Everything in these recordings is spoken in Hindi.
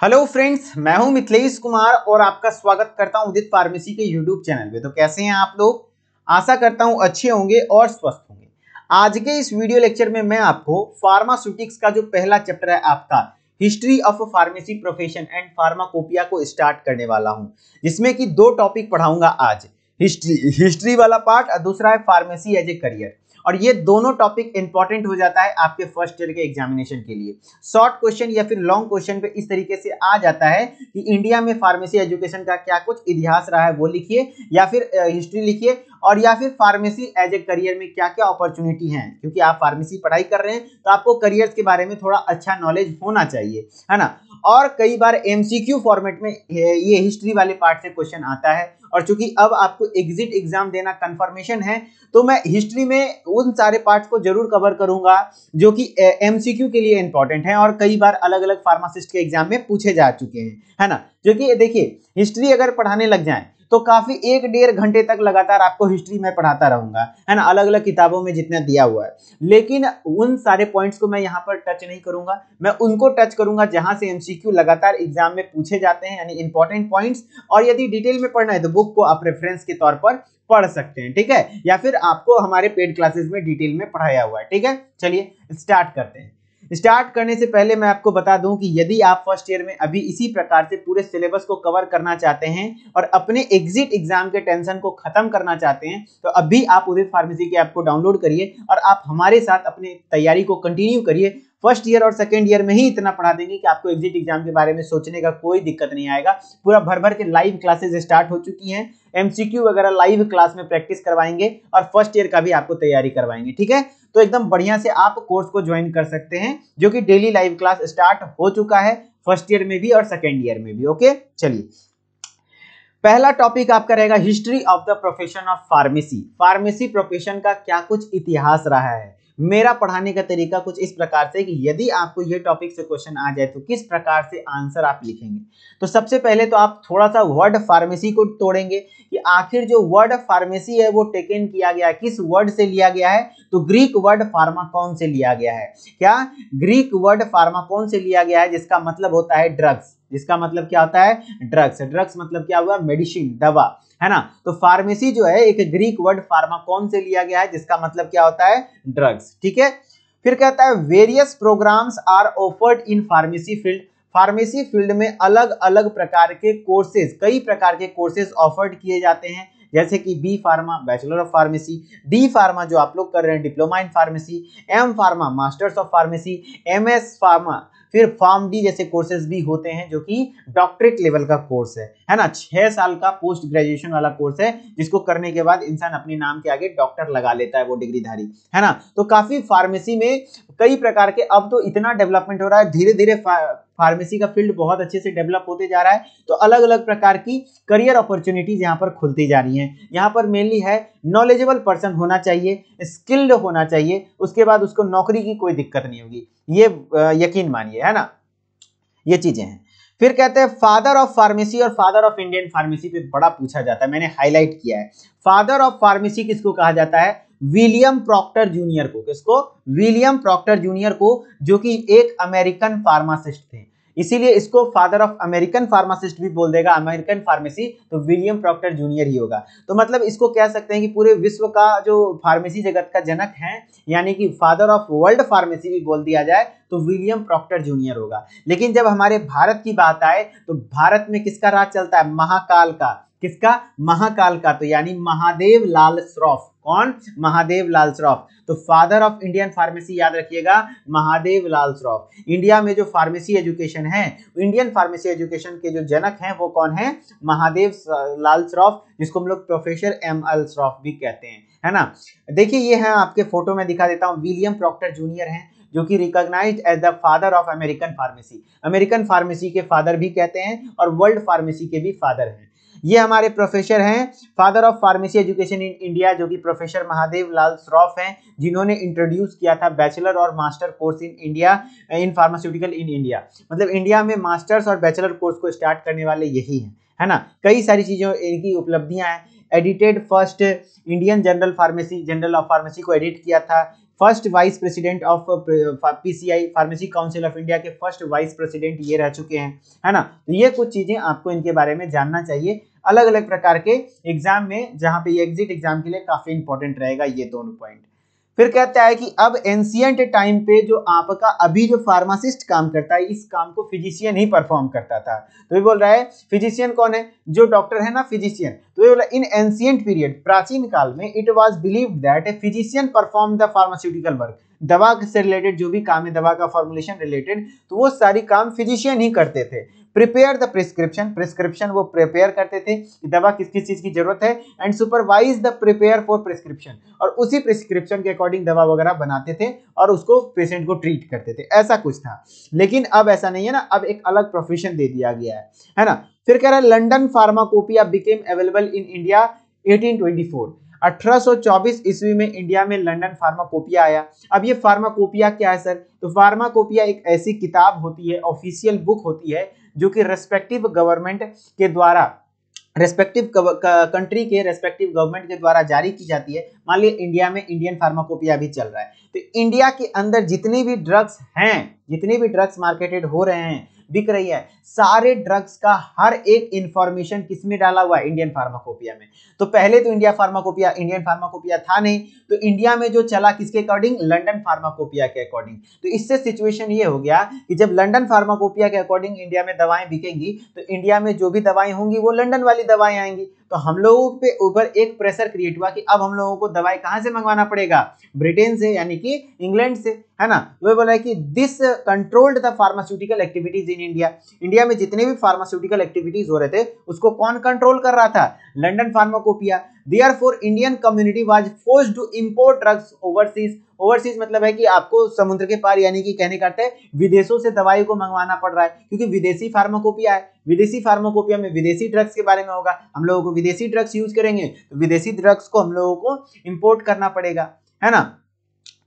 हेलो फ्रेंड्स मैं हूँ मिथिलेश कुमार और आपका स्वागत करता हूँ उदित फार्मेसी के यूट्यूब चैनल पे। तो कैसे हैं आप लोग? आशा करता हूँ अच्छे होंगे और स्वस्थ होंगे। आज के इस वीडियो लेक्चर में मैं आपको फार्मास्यूटिक्स का जो पहला चैप्टर है आपका history of pharmacy profession and pharmacopoeia को स्टार्ट करने वाला हूँ, जिसमें कि दो टॉपिक पढ़ाऊँगा आज। हिस्ट्री हिस्ट्री वाला पार्ट और दूसरा है फार्मेसी एज ए करियर और ये दोनों टॉपिक इंपॉर्टेंट हो जाता है आपके फ़र्स्ट ईयर के एग्जामिनेशन के लिए। शॉर्ट क्वेश्चन या फिर लॉन्ग क्वेश्चन पे इस तरीके से आ जाता है कि इंडिया में फार्मेसी एजुकेशन का क्या कुछ इतिहास रहा है वो लिखिए या फिर हिस्ट्री लिखिए। और या फिर फार्मेसी एज ए करियर में क्या क्या अपॉर्चुनिटी हैं? क्योंकि आप फार्मेसी पढ़ाई कर रहे हैं तो आपको करियर के बारे में थोड़ा अच्छा नॉलेज होना चाहिए, है ना? और कई बार एमसीक्यू फॉर्मेट में ये हिस्ट्री वाले पार्ट से क्वेश्चन आता है और चूँकि अब आपको एग्जिट एग्ज़ाम देना कंफर्मेशन है तो मैं हिस्ट्री में उन सारे पार्ट्स को ज़रूर कवर करूँगा जो कि एमसीक्यू के लिए इंपॉर्टेंट है और कई बार अलग अलग फार्मासिस्ट के एग्ज़ाम में पूछे जा चुके हैं, है ना? जो कि देखिए हिस्ट्री अगर पढ़ाने लग जाए तो काफ़ी एक डेढ़ घंटे तक लगातार आपको हिस्ट्री में पढ़ाता रहूँगा। है ना? अलग अलग किताबों में जितना दिया हुआ है। लेकिन उन सारे पॉइंट्स को मैं यहाँ पर टच नहीं करूँगा। मैं उनको टच करूँगा जहाँ से एमसीक्यू लगातार एग्ज़ाम में पूछे जाते हैं, यानी इंपॉर्टेंट पॉइंट्स और यदि डिटेल में पढ़ना है तो बुक को आप रेफरेंस के तौर पर पढ़ सकते हैं, ठीक है? या फिर आपको हमारे पेड क्लासेस में डिटेल में पढ़ाया हुआ है, ठीक है? चलिए स्टार्ट करते हैं। स्टार्ट करने से पहले मैं आपको बता दूँ कि यदि आप फ़र्स्ट ईयर में अभी इसी प्रकार से पूरे सिलेबस को कवर करना चाहते हैं और अपने एग्जिट एग्ज़ाम के टेंशन को खत्म करना चाहते हैं तो अभी आप उदित फार्मेसी के ऐप को डाउनलोड करिए और आप हमारे साथ अपनी तैयारी को कंटिन्यू करिए। फ़र्स्ट ईयर और सेकेंड ईयर में ही इतना पढ़ा देंगे कि आपको एग्जिट एग्ज़ाम के बारे में सोचने का कोई दिक्कत नहीं आएगा। पूरा भर भर के लाइव क्लासेज स्टार्ट हो चुकी हैं। एमसीक्यू वगैरह लाइव क्लास में प्रैक्टिस करवाएँगे और फ़र्स्ट ईयर का भी आपको तैयारी करवाएँगे, ठीक है? तो एकदम बढ़िया से आप कोर्स को ज्वाइन कर सकते हैं, जो कि डेली लाइव क्लास स्टार्ट हो चुका है फ़र्स्ट ईयर में भी और सेकेंड ईयर में भी ओके चलिए। पहला टॉपिक आपका रहेगा history of the profession of pharmacy pharmacy profession का क्या कुछ इतिहास रहा है? मेरा पढ़ाने का तरीका कुछ इस प्रकार से कि यदि आपको ये टॉपिक से क्वेश्चन आ जाए तो किस प्रकार से आंसर आप लिखेंगे? तो सबसे पहले तो आप थोड़ा सा वर्ड फार्मेसी को तोड़ेंगे कि आखिर जो वर्ड फार्मेसी है वो टेकन किया गया, किस वर्ड से लिया गया है? तो ग्रीक वर्ड फार्माकॉन से लिया गया है? क्या ग्रीक वर्ड फार्माकॉन से लिया गया है जिसका मतलब होता है ड्रग्स जिसका मतलब क्या होता है? ड्रग्स ड्रग्स मतलब क्या हुआ? मेडिसिन दवा। है ना? तो फार्मेसी जो है, एक ग्रीक वर्ड फार्माकॉन से लिया गया है, जिसका मतलब क्या होता है? ड्रग्स ठीक है? फिर कहता है various programs are offered in pharmacy field pharmacy field में अलग अलग प्रकार के कोर्सेज कई प्रकार के कोर्सेज ऑफर्ड किए जाते हैं। जैसे कि B pharma bachelor of pharmacy D pharma जो आप लोग कर रहे हैं diploma in pharmacy M pharma masters of pharmacy M S pharma फिर फॉर्म डी जैसे कोर्सेज भी होते हैं जो कि डॉक्टरेट लेवल का कोर्स है। है ना? छह साल का पोस्ट ग्रेजुएशन वाला कोर्स है, जिसको करने के बाद इंसान अपने नाम के आगे डॉक्टर लगा लेता है वो डिग्रीधारी है ना? तो काफ़ी फार्मेसी में कई प्रकार के। अब तो इतना डेवलपमेंट हो रहा है धीरे धीरे फार्मेसी का फ़ील्ड बहुत अच्छे से डेवलप होते जा रहा है तो अलग अलग प्रकार की करियर अपॉर्चुनिटीज़ यहाँ पर खुलती जा रही हैं। यहाँ पर मेनली है नॉलेजेबल पर्सन होना चाहिए स्किल्ड होना चाहिए, उसके बाद उसको नौकरी की कोई दिक्कत नहीं होगी। ये यकीन मानिए, है ना? ये चीज़ें हैं। फिर कहते हैं फादर ऑफ़ फार्मेसी और फादर ऑफ़ इंडियन फार्मेसी पे बड़ा पूछा जाता है, मैंने हाईलाइट किया है। फादर ऑफ़ फार्मेसी किसको कहा जाता है? विलियम प्रॉक्टर जूनियर को, किसको? विलियम प्रॉक्टर जूनियर को, जो कि एक अमेरिकन फार्मासिस्ट थे। इसीलिए इसको फादर ऑफ़ अमेरिकन फार्मासिस्ट भी बोल देगा, अमेरिकन फार्मेसी तो विलियम प्रॉक्टर जूनियर ही होगा। तो मतलब इसको कह सकते हैं कि पूरे विश्व का जो फार्मेसी जगत का जनक है, यानी कि फादर ऑफ़ वर्ल्ड फार्मेसी भी बोल दिया जाए तो विलियम प्रॉक्टर जूनियर होगा। लेकिन जब हमारे भारत की बात आए तो भारत में किसका राज चलता है? महाकाल का। किसका? महाकाल का। तो यानी महादेव लाल श्रॉफ। कौन? महादेव लाल श्रॉफ। तो फादर ऑफ़ इंडियन फार्मेसी याद रखिएगा, महादेव लाल श्रॉफ। इंडिया में जो फार्मेसी एजुकेशन है, इंडियन फार्मेसी एजुकेशन के जो जनक हैं, वो कौन है? महादेव लाल श्रॉफ, जिसको हम लोग प्रोफेसर एम एल श्रॉफ भी कहते हैं। है ना? देखिए, ये है आपके फ़ोटो में दिखा देता हूँ। विलियम प्रॉक्टर जूनियर हैं, जो कि recognized as the father of American pharmacy American pharmacy के फादर भी कहते हैं और वर्ल्ड फार्मेसी के भी फादर हैं। ये हमारे प्रोफेसर हैं, father of pharmacy education in India, जो कि प्रोफेसर महादेव लाल श्रॉफ हैं, जिन्होंने इंट्रोड्यूस किया था बैचलर और master course in India in pharmaceutical in India मतलब इंडिया में मास्टर्स और बैचलर कोर्स को स्टार्ट करने वाले यही हैं, है ना? कई सारी चीज़ों, इनकी उपलब्धियाँ हैं। Edited first Indian journal pharmacy journal of pharmacy को एडिट किया था। First vice president of PCI, pharmacy council of India के फ़र्स्ट वाइस प्रेसिडेंट ये रह चुके हैं, है ना? तो ये कुछ चीज़ें आपको इनके बारे में जानना चाहिए अलग अलग प्रकार के एग्ज़ाम में, जहाँ पे एग्जिट एग्ज़ाम के लिए काफ़ी इंपॉर्टेंट रहेगा ये दोनों पॉइंट फिर कहता है कि अब एंशियंट टाइम पे जो आपका अभी जो फार्मासिस्ट काम करता है, इस काम को फिजिशियन ही परफॉर्म करता था। तो ये बोल रहा है फिजिशियन कौन है? जो डॉक्टर है ना फिजिशियन तो ये बोला इन एंशियंट पीरियड प्राचीन काल में it was believe that a physician perform the pharmaceutical work दवा से रिलेटेड जो भी काम है, दवा का फॉर्मुलेशन रिलेटेड तो वो सारी काम फिजिशियन ही करते थे। प्रिपेयर द प्रिस्क्रिप्शन प्रिस्क्रिप्शन वो प्रिपेयर करते थे कि दवा किस किस चीज़ की ज़रूरत है and supervise the prepare for prescription और उसी प्रिस्क्रिप्शन के अकॉर्डिंग दवा वगैरह बनाते थे, और उसको पेशेंट को ट्रीट करते थे। ऐसा कुछ था। लेकिन अब ऐसा नहीं है ना, अब एक अलग प्रोफेशन दे दिया गया है। है ना? फिर कह रहा है London pharmacopoeia became available in India 1824 1824 ईस्वी में इंडिया में लंदन फार्माकोपिया आया। अब ये फार्माकोपिया क्या है, सर? तो फार्माकोपिया एक ऐसी किताब होती है, ऑफिशियल बुक होती है, जो कि रेस्पेक्टिव गवर्नमेंट के द्वारा रेस्पेक्टिव कंट्री के रेस्पेक्टिव गवर्नमेंट के द्वारा जारी की जाती है। मान लीजिए इंडिया में इंडियन फार्माकोपिया भी चल रहा है। तो इंडिया के अंदर जितने भी ड्रग्स हैं, जितने भी ड्रग्स मार्केटेड हो रहे हैं बिक रही है। सारे ड्रग्स का हर एक इंफॉर्मेशन किसमें डाला हुआ है? इंडियन फार्माकोपिया में। तो पहले तो इंडिया फार्माकोपिया इंडियन फार्माकोपिया था नहीं। तो इंडिया में जो चला किसके अकॉर्डिंग लंडन फार्माकोपिया के अकॉर्डिंग तो इससे सिचुएशन ये हो गया कि जब लंडन फार्माकोपिया के अकॉर्डिंग इंडिया में दवाएँ बिकेंगी तो इंडिया में जो भी दवाएँ होंगी, वो लंडन वाली दवाएँ आएँगी। तो हम लोगों पे ऊपर एक प्रेशर क्रिएट हुआ कि अब हम लोगों को दवाई कहाँ से मंगवाना पड़ेगा? ब्रिटेन से यानी कि इंग्लैंड से है ना? वो बोला है कि this controlled the pharmaceutical activities in India India में जितने भी फार्मास्यूटिकल एक्टिविटीज़ हो रहे थे उसको कौन कंट्रोल कर रहा था? London pharmacopoeia Therefore, Indian community was forced to import drugs overseas. Overseas मतलब है कि आपको समुद्र के पार यानी कि कहने करते हैं, विदेशों से दवाई को मंगवाना पड़ रहा है, क्योंकि विदेशी फार्माकोपिया है। विदेशी फार्माकोपिया में विदेशी ड्रग्स के बारे में होगा। हम लोगों को विदेशी ड्रग्स यूज़ करेंगे तो विदेशी ड्रग्स को हम लोगों को इम्पोर्ट करना पड़ेगा, है ना?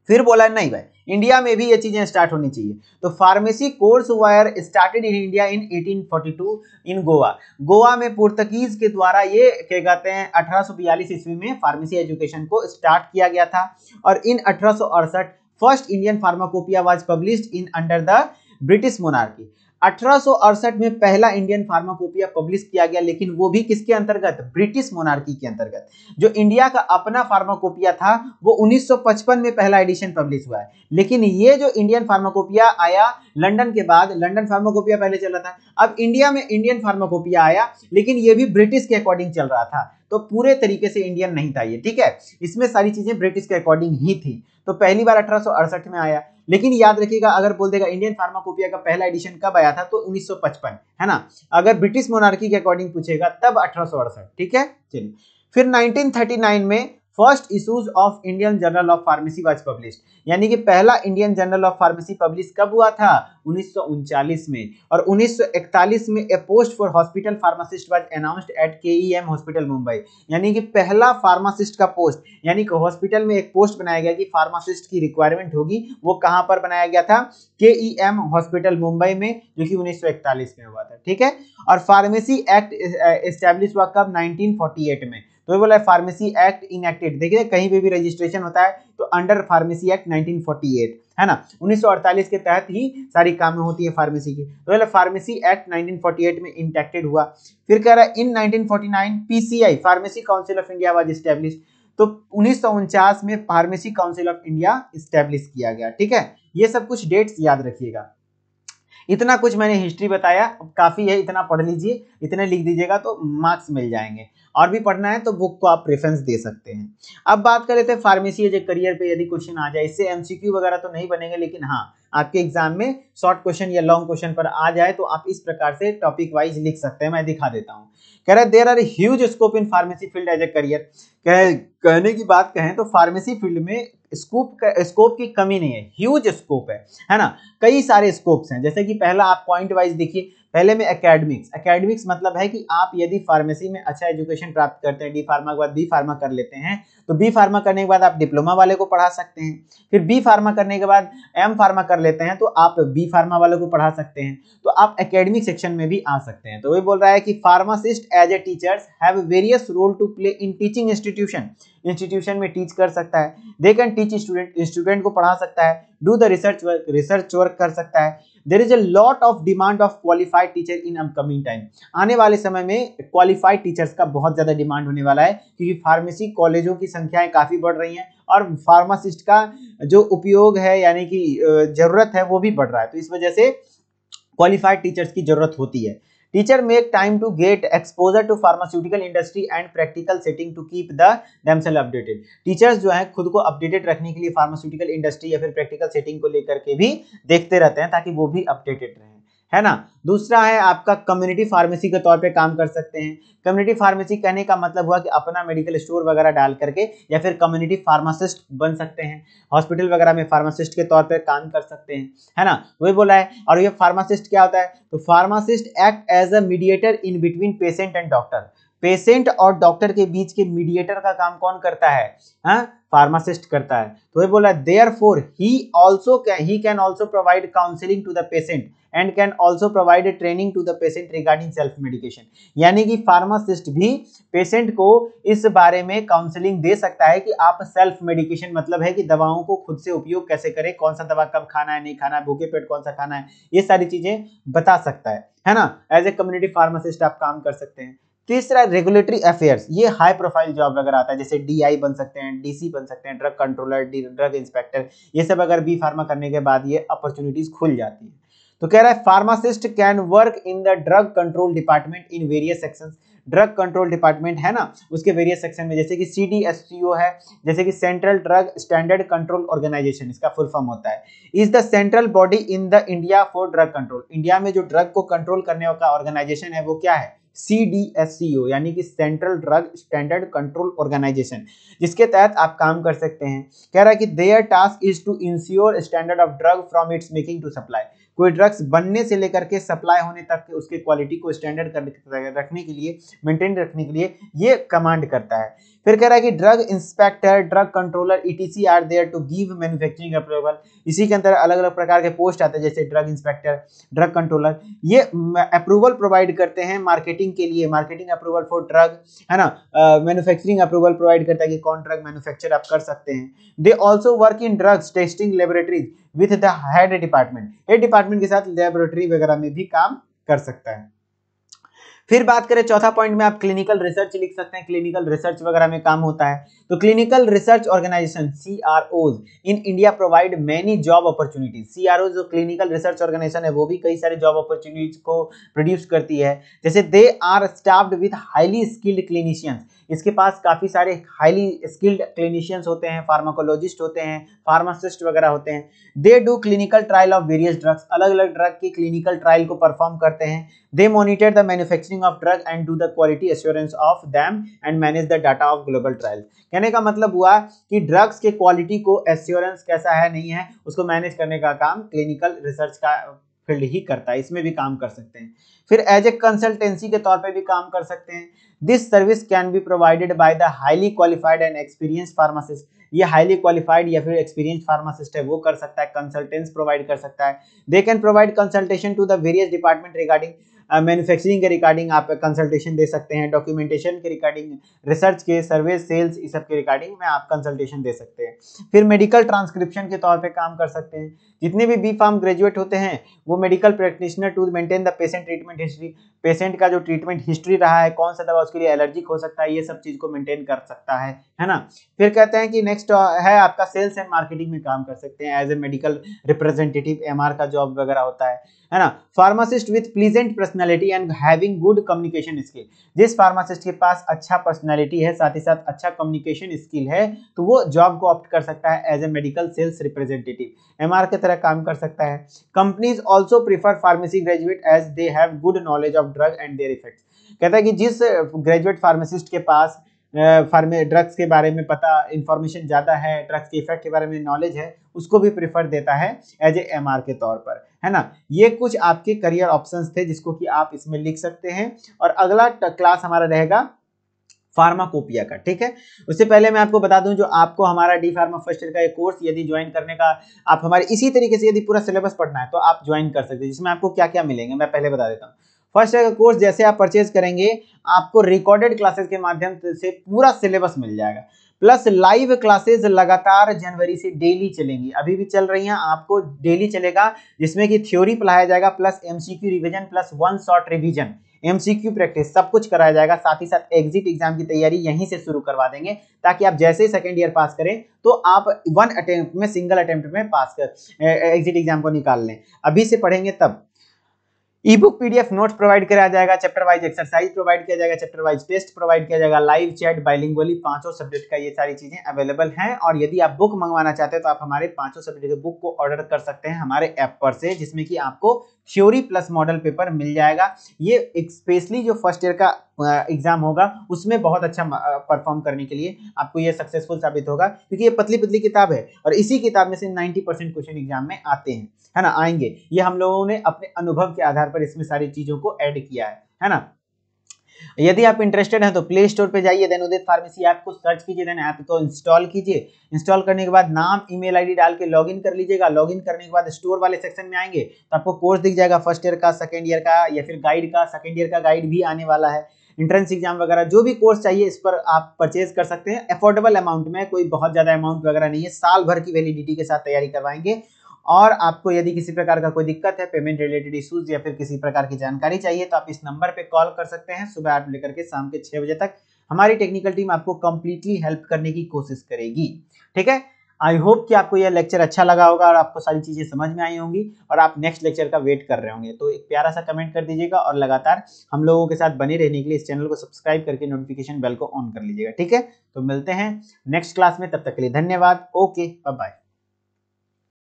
फिर बोला, नहीं भाई इंडिया में भी ये चीज़ें स्टार्ट होनी चाहिए। तो pharmacy course were started in India in 1842 in Goa Goa में पुर्तगीज के द्वारा ये, क्या कहते हैं, अठारह ईस्वी में फार्मेसी एजुकेशन को स्टार्ट किया गया था। और इन अठारह first Indian pharmacopoeia was published in under the British monarchy अठारह में पहला इंडियन फार्माकोपिया पब्लिश किया गया, लेकिन वो भी किसके अंतर्गत? ब्रिटिश मोनार्की के अंतर्गत। जो इंडिया का अपना फार्माकोपिया था, वो 1955 में पहला एडिशन पब्लिश हुआ है। लेकिन ये जो इंडियन फार्माकोपिया आया, लंदन के बाद, लंदन फार्माकोपिया पहले चल रहा था। अब इंडिया में इंडियन फार्माकोपिया आया, लेकिन ये भी ब्रिटिश के अकॉर्डिंग चल रहा था। तो पूरे तरीके से इंडियन नहीं था ये, ठीक है? इसमें सारी चीज़ें ब्रिटिश के अकॉर्डिंग ही थी। तो पहली बार अठारह में आया। लेकिन याद रखिएगा, अगर बोल देगा इंडियन फार्माकोपिया का पहला एडिशन कब आया था? तो 1955 है ना? अगर ब्रिटिश मोनार्की के अकॉर्डिंग पूछेगा, तब अठारह सौ अड़सठ, ठीक है? चलिए, फिर 1939 में first issues of Indian journal of pharmacy was publish यानी कि पहला Indian journal of pharmacy publish कब हुआ था? उन्नीस में। और 1941 में a post for hospital pharmacist was announced at KEM hospital Mumbai. यानी कि पहला फार्मासिस्ट का पोस्ट, यानी कि हॉस्पिटल में एक पोस्ट बनाया गया कि फार्मासिस्ट की रिक्वायरमेंट होगी, वो कहाँ पर बनाया गया था? केईएम हॉस्पिटल मुंबई में, जो कि 1941 में हुआ था। ठीक है? और फार्मेसी एक्ट एस्टेब्लिश हुआ कब? 1948 में। तो बोला है फार्मेसी एक्ट इनएक्टेड देखिए, कहीं पे भी रजिस्ट्रेशन होता है तो अंडर फार्मेसी एक्ट 1948 है ना? 1948 के तहत ही सारी कामें होती है फार्मेसी की। तो बोला फार्मेसी एक्ट 1948 में इंटेक्टेड हुआ। फिर कह रहा है in 1949 PCI pharmacy council of India was establish तो उन्नीस में pharmacy council of India establish किया गया, ठीक है? ये सब कुछ डेट्स याद रखिएगा। इतना कुछ मैंने हिस्ट्री बताया काफ़ी है, इतना पढ़ लीजिए, इतने लिख दीजिएगा तो मार्क्स मिल जाएँगे। और भी पढ़ना है तो बुक को आप प्रेफरेंस दे सकते हैं। अब बात कर लेते हैं फार्मेसी एज ए करियर पे यदि क्वेश्चन आ जाए, इससे एमसीक्यू वगैरह तो नहीं बनेंगे, लेकिन हाँ आपके एग्ज़ाम में शॉर्ट क्वेश्चन या लॉन्ग क्वेश्चन पर आ जाए तो आप इस प्रकार से टॉपिक वाइज लिख सकते हैं, मैं दिखा देता हूँ। कह रहे there are huge scope in pharmacy field as a career कह कहने की बात कहें तो फार्मेसी फ़ील्ड में स्कोप स्कोप की कमी नहीं है ह्यूज स्कोप है है ना? कई सारे स्कोप्स हैं, जैसे कि पहला आप पॉइंट वाइज देखिए पहले में एकेडमिक्स एकेडमिक्स मतलब है कि आप यदि फार्मेसी में अच्छा एजुकेशन प्राप्त करते हैं डी फार्मा के बाद बी फार्मा कर लेते हैं तो बी फार्मा करने के बाद आप डिप्लोमा वाले को पढ़ा सकते हैं. फिर बी फार्मा करने के बाद एम फार्मा कर लेते हैं तो आप बी फार्मा वाले को पढ़ा सकते हैं. तो आप एकेडमिक सेक्शन में भी आ सकते हैं. तो वही बोल रहा है कि pharmacist as a teachers have various role to play in teaching institution institution में टीच कर सकता है. They can teach student student को पढ़ा सकता है. Do the research work research work कर सकता है। There is a lot of demand of qualified teacher in upcoming time आने वाले समय में क्वालिफाइड टीचर्स का बहुत ज़्यादा डिमांड होने वाला है, क्योंकि फार्मेसी कॉलेजों की संख्याएँ काफ़ी बढ़ रही हैं और फार्मासिस्ट का जो उपयोग है, यानी कि ज़रूरत है, वो भी बढ़ रहा है। तो इस वजह से क्वालिफाइड टीचर्स की ज़रूरत होती है। Teacher make time to get exposure to pharmaceutical industry and practical setting to keep themselves updated teachers जो है, खुद को अपडेटेड रखने के लिए फार्मास्यूटिकल इंडस्ट्री या फिर प्रैक्टिकल सेटिंग को लेकर के भी देखते रहते हैं ताकि वो भी अपडेटेड रहे। है ना? दूसरा है आपका कम्युनिटी फार्मेसी के तौर पे काम कर सकते हैं। कम्युनिटी फार्मेसी कहने का मतलब हुआ कि अपना मेडिकल स्टोर वगैरह डाल करके या फिर कम्युनिटी फार्मासिस्ट बन सकते हैं। हॉस्पिटल वगैरह में फार्मासिस्ट के तौर पे काम कर सकते हैं। है ना? वही बोला है। और ये फार्मासिस्ट क्या होता है? तो pharmacist act as a mediator in between patient and doctor patient और डॉक्टर के बीच के मीडिएटर का काम कौन करता है? हाँ फार्मासिस्ट करता है। तो ये बोला therefore he also he can also provide counselling to the patient and can also provide training to the patient regarding self medication यानी कि फार्मासिस्ट भी पेशेंट को इस बारे में काउंसलिंग दे सकता है कि आप सेल्फ मेडिकेशन मतलब है कि दवाओं को खुद से उपयोग कैसे करें, कौन सा दवा कब खाना है, नहीं खाना है, भूखे पेट कौन सा खाना है, ये सारी चीज़ें बता सकता है। है ना? एज ए कम्युनिटी फार्मासिस्ट आप काम कर सकते हैं। तीसरा रेगुलेटरी अफेयर्स ये हाई प्रोफ़ाइल जॉब अगर आता है, जैसे डीआई बन सकते हैं डीसी बन सकते हैं ड्रग कंट्रोलर ड्रग इंस्पेक्टर ये सब अगर बी फार्मा करने के बाद ये अपॉर्चुनिटीज़ खुल जाती है। तो कह रहा है pharmacist can work in the drug control department in various sections drug control department है ना, उसके वेरियस सेक्शन में, जैसे कि सी डी एस सी ओ है, जैसे कि central drug standard control organization इसका फुल फॉर्म होता है। Is the central body in the India for drug control India में जो ड्रग को कंट्रोल करने का ऑर्गेनाइजेशन है, वो क्या है? सी डी एस यानी कि central drug standard control organization जिसके तहत आप काम कर सकते हैं। कह रहा है कि their task is to ensure standard of drug from its making to supply कोई ड्रग्स बनने से लेकर के सप्लाई होने तक उसके क्वालिटी को स्टैंडर्ड कर रखने के लिए मेंटेन रखने के लिए ये कमांड करता है। फिर कह रहा है कि drug inspector drug controller ETC are there to give manufacturing approval इसी के अंदर अलग अलग प्रकार के पोस्ट आते हैं, जैसे ड्रग इंस्पेक्टर ड्रग कंट्रोलर ये अप्रूवल प्रोवाइड करते हैं मार्केटिंग के लिए मार्केटिंग अप्रूवल फॉर ड्रग है ना? मैन्युफैक्चरिंग अप्रूवल प्रोवाइड करता है कि कौन ड्रग मैन्युफैक्चर आप कर सकते हैं. They also work in drugs testing laboratories with the head department head department के साथ लेबोरेटरी वगैरह में भी काम कर सकता है। फिर बात करें चौथा पॉइंट में आप क्लिनिकल रिसर्च लिख सकते हैं। क्लिनिकल रिसर्च वगैरह में काम होता है। तो clinical research organization C R O's in India provide many job opportunities C R जो क्लिनिकल रिसर्च ऑर्गेनाइजेशन है, वो भी कई सारे जॉब अपॉर्चुनिटीज़ को प्रोड्यूस करती है। जैसे they are staffed with highly skilled clinicians इसके पास काफ़ी सारे हाईली स्किल्ड क्लिनिशियंस होते हैं फार्माकोलॉजिस्ट होते हैं फार्मासिस्ट वगैरह होते हैं। They do clinical trial of various drugs अलग अलग ड्रग की क्लिनिकल ट्रायल को परफॉर्म करते हैं। They monitor the manufacturing of drug and do the quality assurance of them and manage the data of global trial कहने का मतलब हुआ कि ड्रग्स के क्वालिटी को एश्योरेंस कैसा है, नहीं है, उसको मैनेज करने का काम क्लिनिकल रिसर्च का फ़ील्ड ही करता है। इसमें भी काम कर सकते हैं। फिर एज ए कंसल्टेंसी के तौर पे भी काम कर सकते हैं। This service can be provided by the highly qualified and experience pharmacist ये हाईली क्वालिफाइड या फिर एक्सपीरियंस फार्मासिस्ट है, वो कर सकता है कंसल्टेंस प्रोवाइड कर सकता है। They can provide consultation to the various department regarding manufacturing के रिगार्डिंग आप कंसल्टेशन दे सकते हैं डॉक्यूमेंटेशन के रिगार्डिंग रिसर्च के सर्विस सेल्स इस सब के रिगार्डिंग में आप कंसल्टेशन दे सकते हैं। फिर मेडिकल ट्रांसक्रिप्शन के तौर पे काम कर सकते हैं। जितने भी बी फार्म ग्रेजुएट होते हैं, वो medical practitioner to maintain the patient treatment history patient का जो ट्रीटमेंट हिस्ट्री रहा है, कौन सा दवा उसके लिए एलर्जिक हो सकता है, ये सब चीज़ को मेंटेन कर सकता है है ना? फिर कहते हैं कि नेक्स्ट है आपका सेल्स एंड मार्केटिंग में काम कर सकते हैं। As a medical representative MR का जॉब वगैरह होता है। है ना? Pharmacist with pleasant personality and having good communication skill जिस फार्मासिस्ट के पास अच्छा पर्सनैलिटी है, साथ ही साथ अच्छा कम्युनिकेशन स्किल है तो वो जॉब को ऑप्ट कर सकता है as a medical sales representative M के तरह काम कर सकता है। Companies also prefer pharmacy graduate as they have good knowledge of drug and their effects कहता है कि जिस ग्रेजुएट फार्मासिस्ट के पास फार्मे ड्रग्स के बारे में पता इंफॉर्मेशन ज़्यादा है ड्रग्स के इफ़ेक्ट के बारे में नॉलेज है, उसको भी प्रिफर देता है एज ए एम के तौर पर, है ना? ये कुछ आपके करियर ऑप्शंस थे जिसको कि आप इसमें लिख सकते हैं और अगला क्लास हमारा रहेगा फार्माकोपिया का, ठीक है? उससे पहले मैं आपको बता दूँ, जो आपको हमारा डी फार्मा फ़र्स्ट ईयर का एक कोर्स यदि ज्वाइन करने का, आप हमारे इसी तरीके से यदि पूरा सिलेबस पढ़ना है तो आप ज्वाइन कर सकते हैं, जिसमें आपको क्या क्या मिलेंगे, मैं पहले बता देता हूँ। फ़र्स्ट ईयर का कोर्स जैसे आप परचेज करेंगे, आपको रिकॉर्डेड क्लासेस के माध्यम से पूरा सिलेबस मिल जाएगा। प्लस लाइव क्लासेस लगातार जनवरी से डेली चलेंगी। अभी भी चल रही हैं, आपको डेली चलेगा, जिसमें कि थ्योरी पढ़ाया जाएगा plus MCQ revision plus one short revision MCQ practice सब कुछ कराया जाएगा, साथ ही साथ एग्जिट एग्ज़ाम की तैयारी यहीं से शुरू करवा देंगे, ताकि आप जैसे ही सेकेंड ईयर पास करें तो आप वन अटेम्प्ट में सिंगल अटेम्प्ट में पास कर एग्जिट एग्ज़ाम को निकाल लें। अभी से पढ़ेंगे तब। E book PDF notes provide कराया जाएगा चैप्टर वाइज एक्सरसाइज प्रोवाइड किया जाएगा चैप्टर वाइज टेस्ट प्रोवाइड किया जाएगा लाइव चैट बाइलिंगली पाँचों सब्जेक्ट का ये सारी चीज़ें अवेलेबल हैं और यदि आप बुक मंगवाना चाहते हैं तो आप हमारे पाँचों सब्जेक्ट के बुक को ऑर्डर कर सकते हैं हमारे ऐप पर से, जिसमें कि आपको थ्योरी प्लस मॉडल पेपर मिल जाएगा। ये स्पेशली जो फ़र्स्ट ईयर का एग्ज़ाम होगा, उसमें बहुत अच्छा परफॉर्म करने के लिए आपको ये सक्सेसफुल साबित होगा, क्योंकि ये पतली पतली किताब है और इसी किताब में से 90 परसेंट क्वेश्चन एग्ज़ाम में आते हैं। है ना? आएँगे। ये हम लोगों ने अपने अनुभव के आधार पर इसमें सारी चीज़ों को ऐड किया है। है ना? यदि आप इंटरेस्टेड हैं तो प्ले स्टोर पे जाइए देन उदित फार्मेसी ऐप को सर्च कीजिए देन ऐप को इंस्टॉल कीजिए। इंस्टॉल करने के बाद नाम ईमेल आईडी डाल के लॉगिन कर लीजिएगा। लॉगिन करने के बाद स्टोर वाले सेक्शन में आएँगे तो आपको कोर्स दिख जाएगा फ़र्स्ट ईयर का सेकेंड ईयर का, या फिर गाइड का सेकेंड ईयर का गाइड भी आने वाला है। इंट्रेंस एग्ज़ाम वगैरह, जो भी कोर्स चाहिए, इस पर आप परचेज कर सकते हैं। अफोर्डेबल अमाउंट में कोई बहुत ज़्यादा अमाउंट वगैरह नहीं है। साल भर की वैलिडिटी के साथ तैयारी करवाएँगे। और आपको यदि किसी प्रकार का कोई दिक्कत है पेमेंट रिलेटेड इश्यूज़ या फिर किसी प्रकार की जानकारी चाहिए तो आप इस नंबर पे कॉल कर सकते हैं सुबह आठ लेकर के शाम के छह बजे तक। हमारी टेक्निकल टीम आपको कंप्लीटली हेल्प करने की कोशिश करेगी। ठीक है? आई होप कि आपको यह लेक्चर अच्छा लगा होगा और आपको सारी चीज़ें समझ में आई होंगी और आप नेक्स्ट लेक्चर का वेट कर रहे होंगे। तो एक प्यारा सा कमेंट कर दीजिएगा और लगातार हम लोगों के साथ बने रहने के लिए इस चैनल को सब्सक्राइब करके नोटिफिकेशन बेल को ऑन कर लीजिएगा। ठीक है? तो मिलते हैं नेक्स्ट क्लास में, तब तक के लिए धन्यवाद। Okay bye